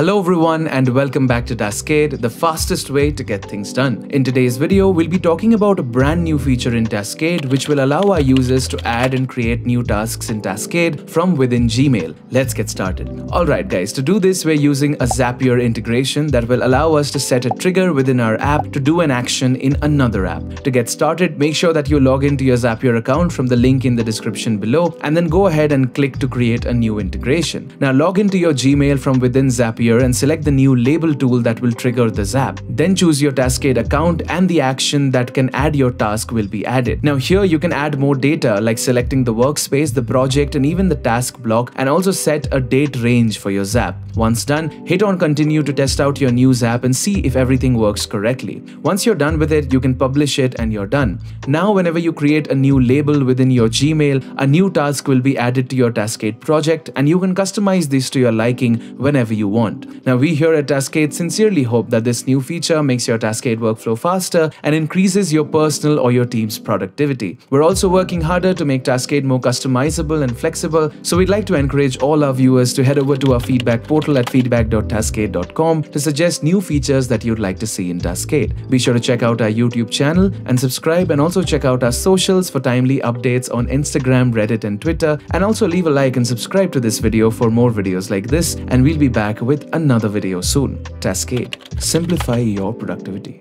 Hello everyone and welcome back to Taskade, the fastest way to get things done. In today's video, we'll be talking about a brand new feature in Taskade which will allow our users to add and create new tasks in Taskade from within Gmail. Let's get started. Alright guys, to do this we're using a Zapier integration that will allow us to set a trigger within our app to do an action in another app. To get started, make sure that you log into your Zapier account from the link in the description below and then go ahead and click to create a new integration. Now log into your Gmail from within Zapier and select the new label tool that will trigger the zap. Then choose your Taskade account and the action that can add your task will be added. Now here you can add more data like selecting the workspace, the project and even the task block and also set a date range for your zap. Once done, hit on continue to test out your new zap and see if everything works correctly. Once you're done with it, you can publish it and you're done. Now whenever you create a new label within your Gmail, a new task will be added to your Taskade project and you can customize this to your liking whenever you want. Now we here at Taskade sincerely hope that this new feature makes your Taskade workflow faster and increases your personal or your team's productivity. We're also working harder to make Taskade more customizable and flexible, so we'd like to encourage all our viewers to head over to our feedback portal at feedback.taskade.com to suggest new features that you'd like to see in Taskade. Be sure to check out our YouTube channel and subscribe and also check out our socials for timely updates on Instagram, Reddit and Twitter and also leave a like and subscribe to this video for more videos like this and we'll be back with another video soon. Taskade. Simplify your productivity.